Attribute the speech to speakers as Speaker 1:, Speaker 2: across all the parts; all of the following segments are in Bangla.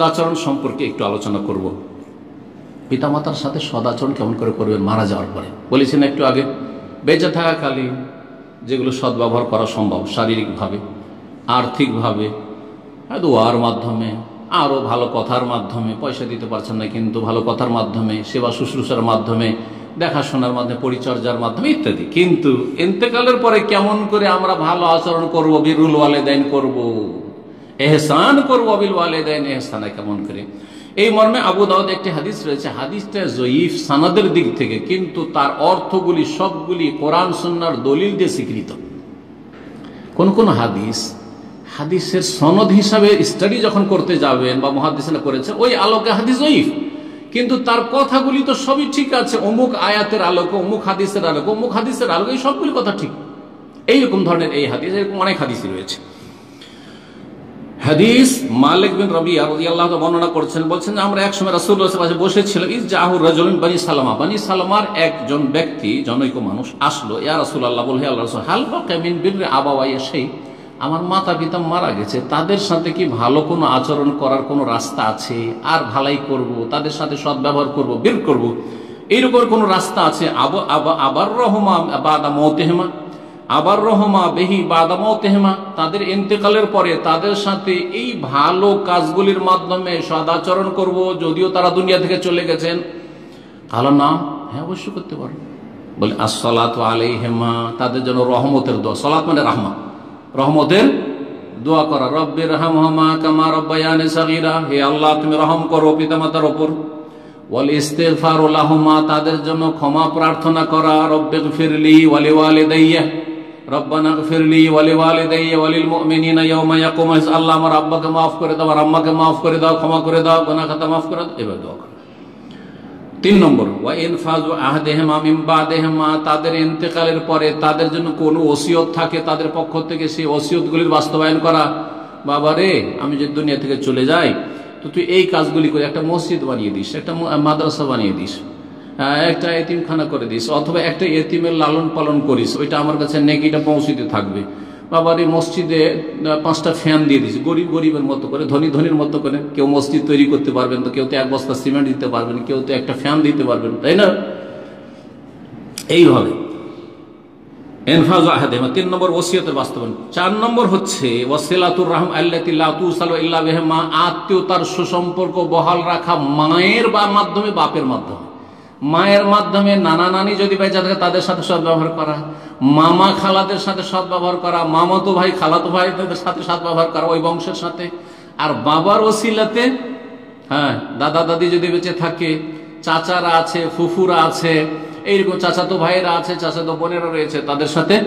Speaker 1: সদাচরণ সম্পর্কে একটু আলোচনা করব। পিতামাতার সাথে সদাচরণ কেমন করে করবেন মারা যাওয়ার পরে? বলেছেন একটু আগে, বেঁচে থাকাকালীন যেগুলো সদ্ব্যবহার করা সম্ভব, শারীরিকভাবে, আর্থিকভাবে দোয়ার মাধ্যমে, আরও ভালো কথার মাধ্যমে, পয়সা দিতে পারছেন না কিন্তু ভালো কথার মাধ্যমে, সেবা শুশ্রূষার মাধ্যমে, দেখাশোনার মাধ্যমে, পরিচর্যার মাধ্যমে, ইত্যাদি। কিন্তু ইন্তেকালের পরে কেমন করে আমরা ভালো আচরণ করব, বিরুল ওয়ালেদাইন করব। এহসান করব অবিল ওয়ালেদাইন, এহসানা কেমন করে। এই মর্মে আবু দাউদ একটি হাদিস রয়েছে, হাদিসটা জয়ীফ সানাদের দিক থেকে, কিন্তু তার অর্থগুলি সবগুলি কোরআন সন্ন্যার দলিল দিয়ে স্বীকৃত। কোন কোন হাদিস, হাদিসের সনদ হিসাবে স্টাডি যখন করতে যাবেন বা মহাদিসনা করেছে, ওই আলোকে হাদিস জয়ীফ। কিন্তু তার কথাগুলি তো সবই ঠিক আছে, অমুক আয়াতের আলোকে, অমুক হাদিসের আলোকে, অমুক হাদিসের আলোকে সবগুলি কথা ঠিক। এইরকম ধরনের এই হাদিস, এরকম অনেক হাদিসই রয়েছে। হাদিস, মালিক বিন রবি আল্লাহ বর্ণনা করছেন, বলছেন আমরা এক সময় রাসুল বসেছিলাম ইস জাহুর রাজলিন বানি সালামা? বানি সালামার একজন ব্যক্তি, জনৈক মানুষ আসলো, ইয়া রাসুল আল্লাহ বলে আল্লাহ রসুল, হাল বা কেমিন বীর আবাওয়াইয়া সেই আমার মাতা পিতা মারা গেছে, তাদের সাথে কি ভালো কোনো আচরণ করার কোনো রাস্তা আছে? আর ভালাই করব, তাদের সাথে সদ্ব্যবহার করব, বের করব। এইরকম কোনো রাস্তা আছে? আবার রহমা বাদা মতেহমা। আবার রহমা বেহি বাদামাও তেহমা তাদের ইন্তেকালের পরে তাদের সাথে এই ভালো কাজগুলির মাধ্যমে সদাচরণ করব, যদিও তারা দুনিয়া থেকে চলে গেছেন। কালো নাম হ্যাঁ অবশ্যই করতে পারো। বলে আসলাত আলাই হেমা তাদের জন্য রহমতের দোয়া। সলাত মানে রাহমা। রহমতের দোয়া করা। রব্বির হমা কামা রব্বায়ানে সাগিরা। হে আল্লাহ, তুমি রহম করো পিতামাতার ওপর। ওয়াল ইস্তেফার তাদের জন্য ক্ষমা প্রার্থনা করা। রব্বে ফিরলি ওয়ালে ওয়ালে দাইয়া রব্বানা ফিরলি ওয়ালি ওয়ালিদাইয়া ওয়ালিল মুমিনিনা ইয়াউমা ইয়াকুমু আল্লাহ আমার আব্বাকে maaf করে দাও আর আম্মাকে maaf করে দাও, ক্ষমা করে দাও গুনাহ খাতা maaf করে দাও, এভাবে দোয়া করো। তিন নম্বর, ওয়া ইনফাজু আহদিহিমা মিন বাদিহিমা, তাদের ইন্তেকালের পরে তাদের জন্য কোন ওসিয়ত থাকে, তাদের পক্ষ থেকে সেই ওসিয়তগুলির বাস্তবায়ন করা। বাবা রে, আমি যে দুনিয়া থেকে চলে যাই, তো তুই এই কাজগুলি করে একটা মসজিদ বানিয়ে দিস, একটা মাদ্রাসা বানিয়ে দিস। একটা এতিমখানা করে দিস, অথবা একটা এতিমের লালন পালন করিস, ওইটা আমার কাছে নেকিটা পৌঁছিতে থাকবে। বাবার এই মসজিদে পাঁচটা ফ্যান দিয়ে দিস, গরিব গরিবের মতো করে, ধনী ধনীর মতো করে। কেউ মসজিদ তৈরি করতে পারবেন তো কেউ তো এক বস্তা সিমেন্ট দিতে পারবেন কেউ তো একটা ফ্যান দিতে পারবেন তাই না? এইভাবে তিন নম্বর চার নম্বর হচ্ছে আল্লাহ আত্মীয়তার সুসম্পর্ক বহাল রাখা মায়ের বা মাধ্যমে বাপের মাধ্যমে। মায়ের মাধ্যমে নানা নানি যদি বেঁচে থাকে, তাদের সাথে সদ্ব্যবহার করা। মামা খালাদের সাথে সদ্ব্যবহার করা, মামাতো ভাই, খালাতো ভাই তাদের সাথে সদ্ব্যবহার করা ওই বংশের সাথে। আর বাবার ওসিলাতে হ্যাঁ দাদা দাদি যদি বেঁচে থাকে, চাচারা আছে, ফুফুরা আছে, এইরকম চাচাতো ভাইয়েরা আছে, চাচাতো বোনেরা রয়েছে, তাদের সাথে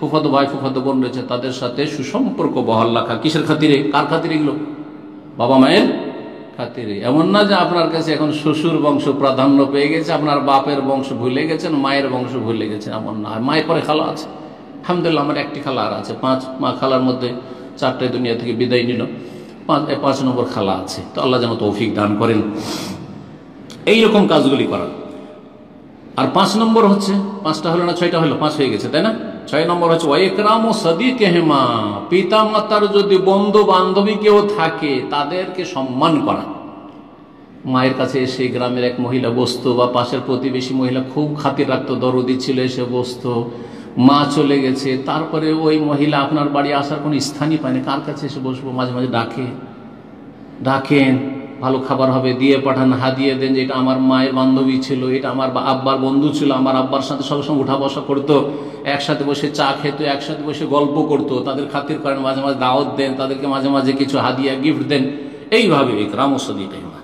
Speaker 1: ফুফাতো ভাই, ফুফাতো বোন রয়েছে, তাদের সাথে সুসম্পর্ক বহাল রাখা। কিসের খাতিরে? কার খাতিরে এগুলো? বাবা মায়ের খাতিরে। এমন না যে আপনার কাছে এখন শ্বশুর বংশ প্রাধান্য পেয়ে গেছে, আপনার বাপের বংশ ভুলে গেছেন, মায়ের বংশ ভুলে গেছেন, এমন না। মায়ের পরে খালা আছে। আলহামদুলিল্লাহ, আমার একটি খালা আর আছে। পাঁচ মা খালার মধ্যে চারটে দুনিয়া থেকে বিদায় নিল। পাঁচ পাঁচ নম্বর খালা আছে। তো আল্লাহ যেন তৌফিক দান করেন। এইরকম কাজগুলি করার। আর পাঁচ নম্বর হচ্ছে, পাঁচটা হলো না ছয়টা হলো? পাঁচ হয়ে গেছে, তাই না? ছয় নম্বর হচ্ছে ওয়েকরাম ও সদি কেহেমা পিতা মাতার যদি বন্ধু বান্ধবী কেউ থাকে, তাদেরকে সম্মান করা। মায়ের কাছে এসে গ্রামের এক মহিলা বসতো, বা পাশের প্রতিবেশী মহিলা খুব খাতির রাখতো, দরদি ছিল এসে বসতো। মা চলে গেছে, তারপরে ওই মহিলা আপনার বাড়ি আসার কোনো স্থানই পায়নি। কার কাছে এসে বসবো? মাঝে মাঝে ডাকে। ডাকেন। ভালো খাবার হবে, দিয়ে পাঠান হাদিয়ে দেন যে এটা আমার মায়ের বান্ধবী ছিল, এটা আমার আব্বার বন্ধু ছিল, আমার আব্বার সাথে সবসময় উঠা বসা করতো, একসাথে বসে চা খেতো, একসাথে বসে গল্প করতো, তাদের খাতির করেন, মাঝে মাঝে দাওয়াত দেন, তাদেরকে মাঝে মাঝে কিছু হাদিয়া গিফট দেন। এইভাবে রামসদিকে